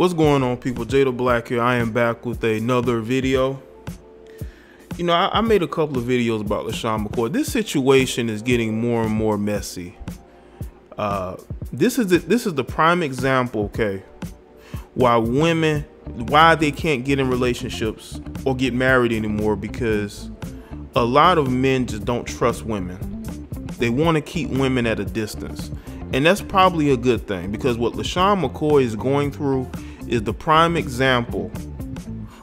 What's going on, people? Jaye De Black here. I am back with another video. You know, I, I made a couple of videos about LeSean McCoy. This situation is getting more and more messy. Uh, this is the, this is the prime example, okay, why women why they can't get in relationships or get married anymore because a lot of men just don't trust women. They want to keep women at a distance. And that's probably a good thing because what LeSean McCoy is going through is the prime example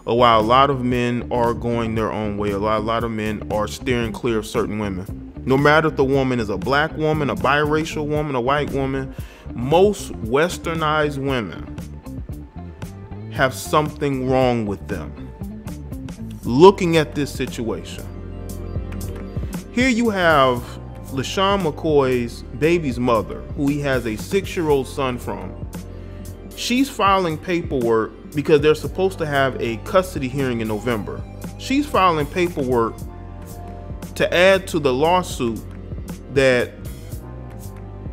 of why a lot of men are going their own way. A lot, a lot of men are steering clear of certain women. No matter if the woman is a black woman, a biracial woman, a white woman, most westernized women have something wrong with them. Looking at this situation, here you have LeSean McCoy's baby's mother, who he has a six year old son from. She's filing paperwork because they're supposed to have a custody hearing in November. She's filing paperwork to add to the lawsuit that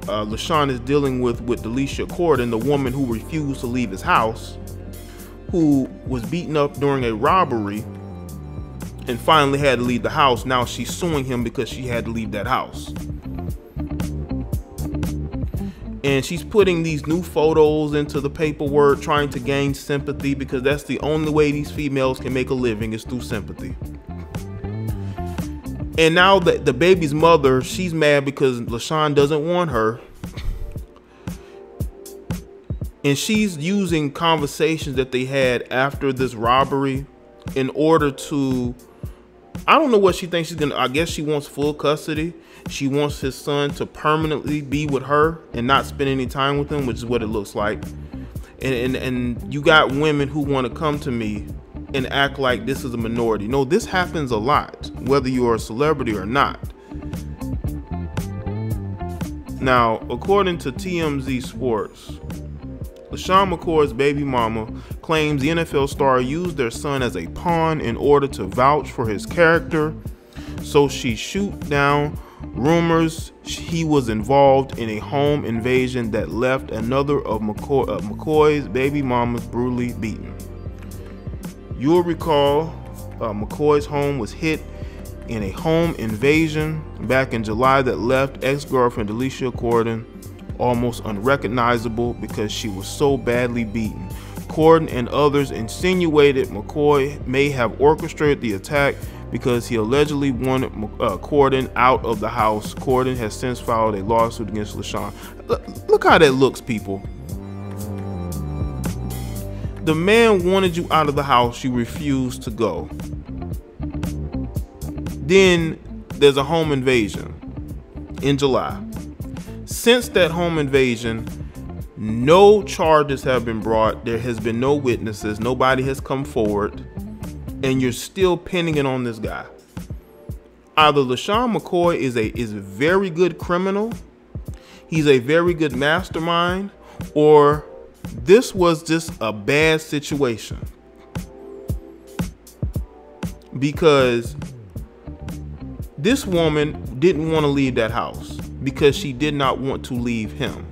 uh, LeSean is dealing with with Delicia Cordon, the woman who refused to leave his house, who was beaten up during a robbery and finally had to leave the house. Now she's suing him because she had to leave that house. And she's putting these new photos into the paperwork, trying to gain sympathy because that's the only way these females can make a living is through sympathy. And now that the baby's mother, she's mad because LeSean doesn't want her. And she's using conversations that they had after this robbery in order to I don't know what she thinks she's gonna. I guess she wants full custody. She wants his son to permanently be with her and not spend any time with him, which is what it looks like. And and, and you got women who want to come to me and act like this is a minority. No, this happens a lot, whether you're a celebrity or not. Now, according to TMZ Sports, LeSean McCoy's baby mama claims the NFL star used their son as a pawn in order to vouch for his character. So she shoot down rumors he was involved in a home invasion that left another of McCoy, uh, McCoy's baby mamas brutally beaten. You'll recall uh, McCoy's home was hit in a home invasion back in July that left ex-girlfriend Alicia Cordon almost unrecognizable because she was so badly beaten. Cordon and others insinuated McCoy may have orchestrated the attack because he allegedly wanted uh, Cordon out of the house. Cordon has since filed a lawsuit against LeSean. Look how that looks, people. The man wanted you out of the house, you refused to go. Then there's a home invasion in July. Since that home invasion, no charges have been brought. There has been no witnesses. Nobody has come forward. And you're still pinning it on this guy. Either LeSean McCoy is a is a very good criminal, he's a very good mastermind, or this was just a bad situation. Because this woman didn't want to leave that house because she did not want to leave him.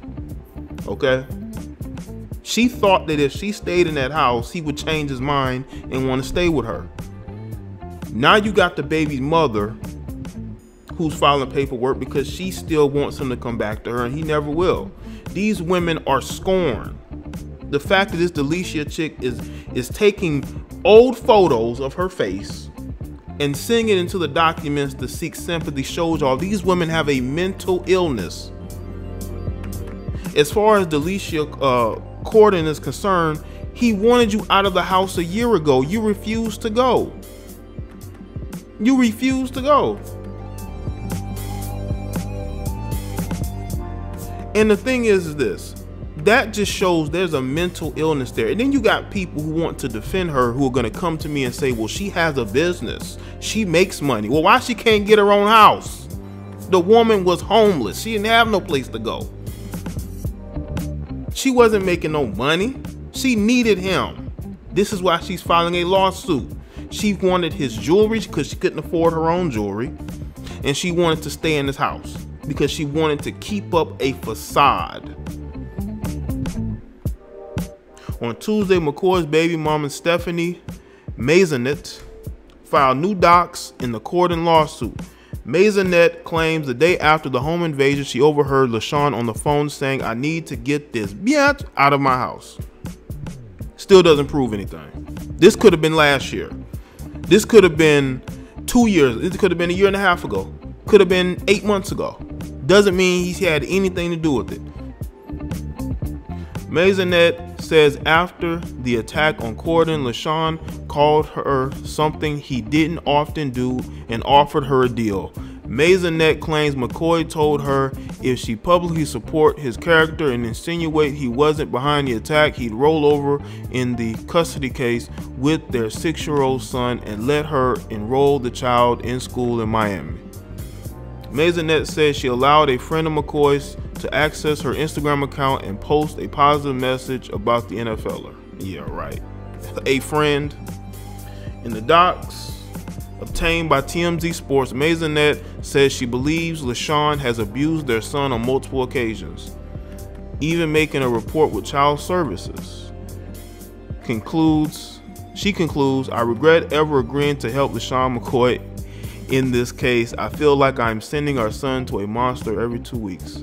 Okay? She thought that if she stayed in that house, he would change his mind and want to stay with her. Now you got the baby's mother who's filing paperwork because she still wants him to come back to her and he never will. These women are scorned. The fact that this Delicia chick is is taking old photos of her face and seeing it into the documents to seek sympathy shows y'all these women have a mental illness. As far as Delicia uh, Cordon is concerned, he wanted you out of the house a year ago. You refused to go. You refused to go. And the thing is this that just shows there's a mental illness there. And then you got people who want to defend her who are going to come to me and say, well, she has a business. She makes money. Well, why she can't get her own house? The woman was homeless. She didn't have no place to go. She wasn't making no money. She needed him. This is why she's filing a lawsuit. She wanted his jewelry because she couldn't afford her own jewelry. And she wanted to stay in his house because she wanted to keep up a facade On Tuesday, McCoy's baby mama Stephanie Maisonet filed new docs in the Cordon lawsuit. Maisonet claims the day after the home invasion, she overheard LeSean on the phone saying, I need to get this bitch out of my house. Still doesn't prove anything. This could have been last year. This could have been two years. This could have been a year and a half ago. Could have been eight months ago. Doesn't mean he's had anything to do with it. Maisonet says after the attack on Cordon, LeSean called her something he didn't often do and offered her a deal. Maisonet claims McCoy told her if she publicly support his character and insinuate he wasn't behind the attack, he'd roll over in the custody case with their six-year-old son and let her enroll the child in school in Miami. Maisonet says she allowed a friend of McCoy's to access her Instagram account and post a positive message about the NFLer. Yeah, right. A friend. In the docs obtained by TMZ Sports, Maisonet says she believes LeSean has abused their son on multiple occasions, even making a report with child services. Concludes, she concludes, I regret ever agreeing to help LeSean McCoy in this case. I feel like I'm sending our son to a monster every two weeks.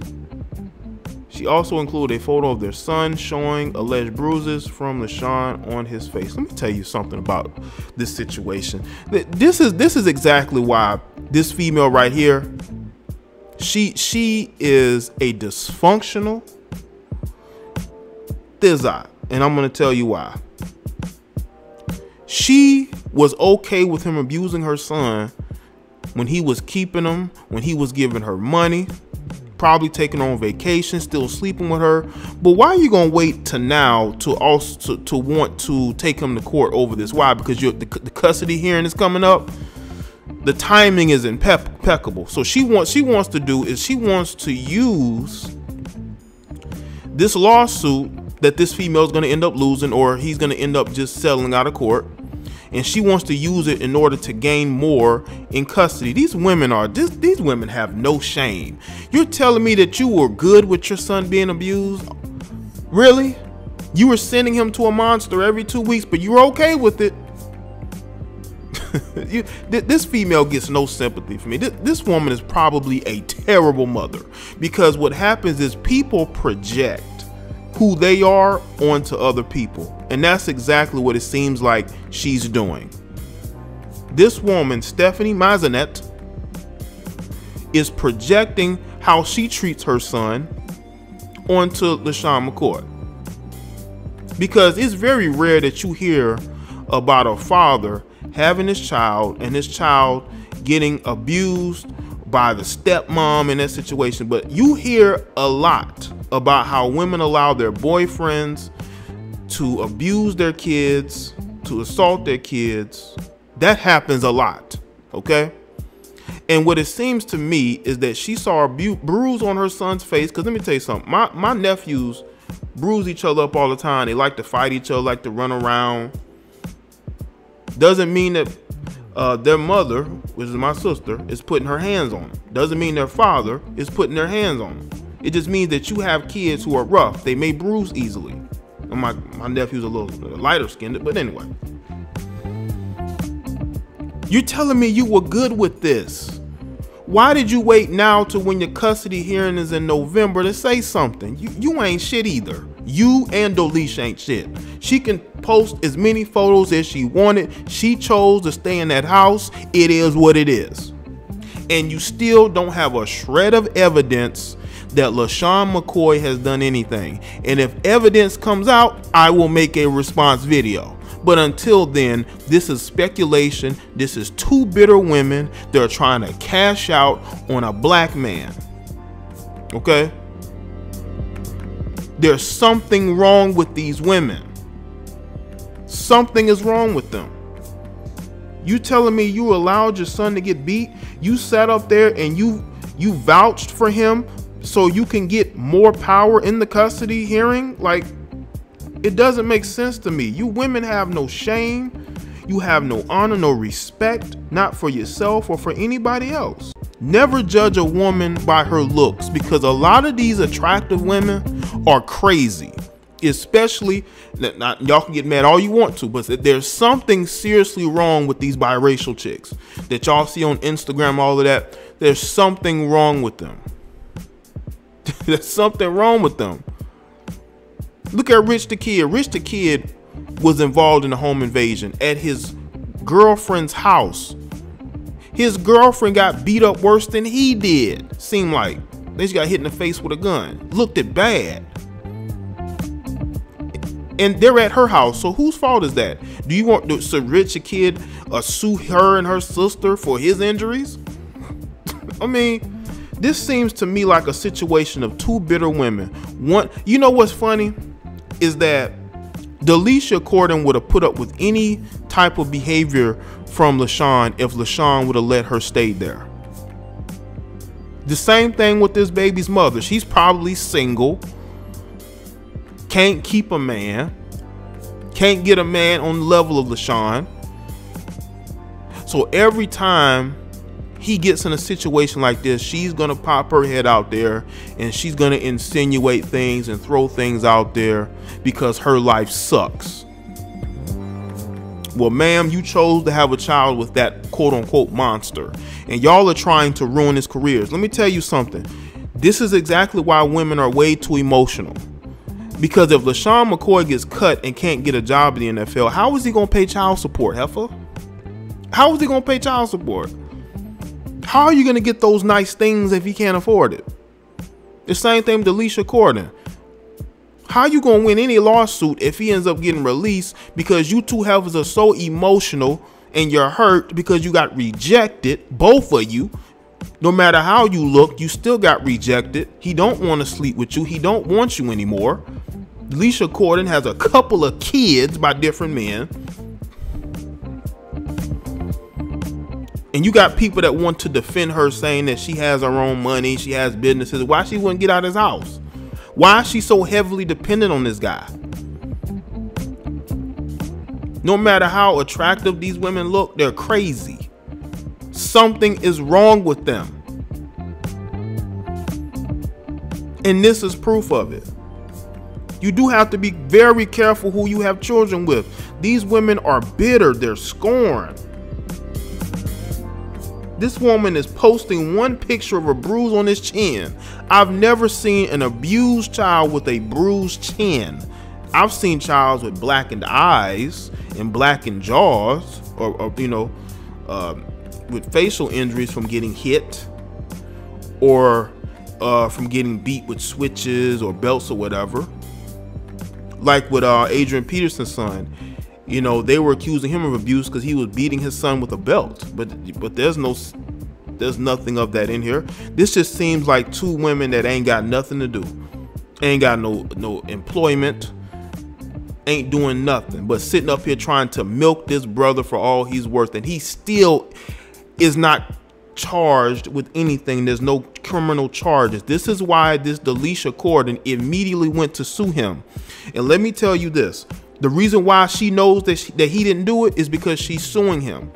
She also included a photo of their son showing alleged bruises from LeSean on his face. Let me tell you something about this situation. This is this is exactly why this female right here, she she is a dysfunctional thizzot, and I'm gonna tell you why. She was okay with him abusing her son when he was keeping him, when he was giving her money, probably taking on vacation, still sleeping with her. But why are you gonna wait to now to also to, to want to take him to court over this? Why? Because the, the custody hearing is coming up. The timing is impeccable. So she wants she wants to do is she wants to use this lawsuit that this female is going to end up losing or he's going to end up just settling out of court and she wants to use it in order to gain more in custody. These women are this, these women have no shame. You're telling me that you were good with your son being abused? Really? You were sending him to a monster every two weeks, but you're okay with it. you, th this female gets no sympathy for me. Th this woman is probably a terrible mother because what happens is people project who they are onto other people. And that's exactly what it seems like she's doing. This woman, Stephanie Maisonet, is projecting how she treats her son onto LeSean McCoy. Because it's very rare that you hear about a father having his child and his child getting abused by the stepmom in that situation. But you hear a lot about how women allow their boyfriends to abuse their kids, to assault their kids. That happens a lot, okay? And what it seems to me is that she saw a bu- bruise on her son's face. Because let me tell you something, my, my nephews bruise each other up all the time. They like to fight each other, like to run around. Doesn't mean that uh, their mother, which is my sister, is putting her hands on them. Doesn't mean their father is putting their hands on them. It just means that you have kids who are rough. They may bruise easily. And my, my nephew's a little lighter skinned, but anyway. You're telling me you were good with this. Why did you wait now to when your custody hearing is in November to say something? You, you ain't shit either. You and Dolish ain't shit. She can post as many photos as she wanted. She chose to stay in that house. It is what it is. And you still don't have a shred of evidence that LeSean McCoy has done anything. And if evidence comes out, I will make a response video. But until then, this is speculation. This is two bitter women that are trying to cash out on a black man. Okay? There's something wrong with these women. Something is wrong with them. You telling me you allowed your son to get beat? You sat up there and you you vouched for him so you can get more power in the custody hearing like it doesn't make sense to me you women have no shame you have no honor no respect not for yourself or for anybody else never judge a woman by her looks because a lot of these attractive women are crazy especially not y'all can get mad all you want to, but there's something seriously wrong with these biracial chicks that y'all see on Instagram, all of that. There's something wrong with them. there's something wrong with them. Look at Rich the Kid. Rich the Kid was involved in a home invasion at his girlfriend's house. His girlfriend got beat up worse than he did. Seemed like they just got hit in the face with a gun. Looked it bad and they're at her house. So whose fault is that? Do you want to so rich a kid uh, sue her and her sister for his injuries? I mean, this seems to me like a situation of two bitter women. One, you know what's funny is that Delicia Cordon would have put up with any type of behavior from LeSean if LeSean would have let her stay there. The same thing with this baby's mother. She's probably single can't keep a man, can't get a man on the level of LeSean. So every time he gets in a situation like this, she's gonna pop her head out there and she's gonna insinuate things and throw things out there because her life sucks. Well, ma'am, you chose to have a child with that quote unquote monster, and y'all are trying to ruin his careers. Let me tell you something. This is exactly why women are way too emotional. Because if LeSean McCoy gets cut and can't get a job in the NFL, how is he going to pay child support, Heifer? How is he going to pay child support? How are you going to get those nice things if he can't afford it? The same thing with Alicia Cordon. How you gonna win any lawsuit if he ends up getting released because you two heifers are so emotional and you're hurt because you got rejected, both of you, no matter how you look, you still got rejected. He don't want to sleep with you. He don't want you anymore. Alicia Cordon has a couple of kids by different men. And you got people that want to defend her saying that she has her own money, she has businesses. Why she wouldn't get out of his house? Why is she so heavily dependent on this guy? No matter how attractive these women look, they're crazy something is wrong with them. And this is proof of it. You do have to be very careful who you have children with. These women are bitter, they're scorned. This woman is posting one picture of a bruise on his chin. I've never seen an abused child with a bruised chin. I've seen childs with blackened eyes and blackened jaws, or, or you know, um, with facial injuries from getting hit or uh, from getting beat with switches or belts or whatever. Like with uh, Adrian Peterson's son, you know, they were accusing him of abuse because he was beating his son with a belt. But but there's no there's nothing of that in here. This just seems like two women that ain't got nothing to do, ain't got no no employment, ain't doing nothing, but sitting up here trying to milk this brother for all he's worth, and he still is not charged with anything. There's no criminal charges. This is why this Delicia Cordon immediately went to sue him. And let me tell you this. The reason why she knows that, she, that he didn't do it is because she's suing him.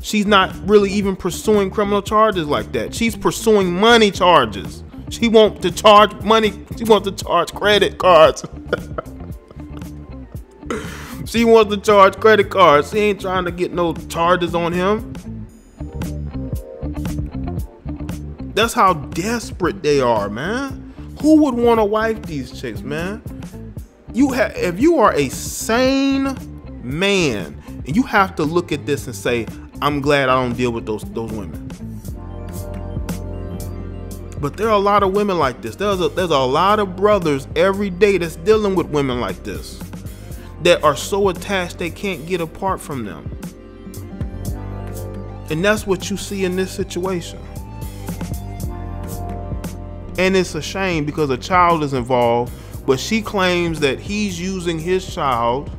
She's not really even pursuing criminal charges like that. She's pursuing money charges. She wants to charge money. She wants to charge credit cards. she wants to charge credit cards. She ain't trying to get no charges on him. That's how desperate they are, man. Who would want to wife these chicks, man? You have if you are a sane man, and you have to look at this and say, I'm glad I don't deal with those those women. But there are a lot of women like this. There's a there's a lot of brothers every day that's dealing with women like this that are so attached they can't get apart from them. And that's what you see in this situation. And it's a shame because a child is involved, but she claims that he's using his child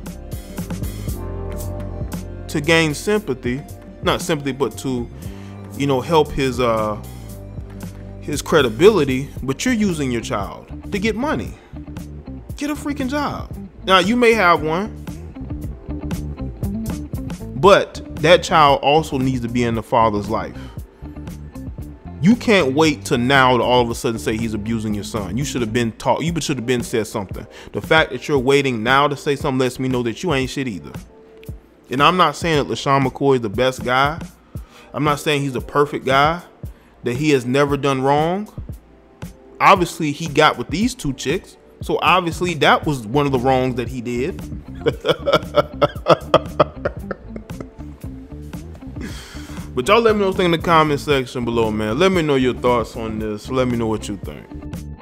to gain sympathy, not sympathy, but to, you know, help his uh his credibility, but you're using your child to get money. Get a freaking job. Now, you may have one, but that child also needs to be in the father's life You can't wait to now to all of a sudden say he's abusing your son. You should have been taught. You should have been said something. The fact that you're waiting now to say something lets me know that you ain't shit either. And I'm not saying that LeSean McCoy is the best guy. I'm not saying he's a perfect guy. That he has never done wrong. Obviously, he got with these two chicks. So obviously, that was one of the wrongs that he did. But y'all let me know thing in the comment section below, man. Let me know your thoughts on this. Let me know what you think.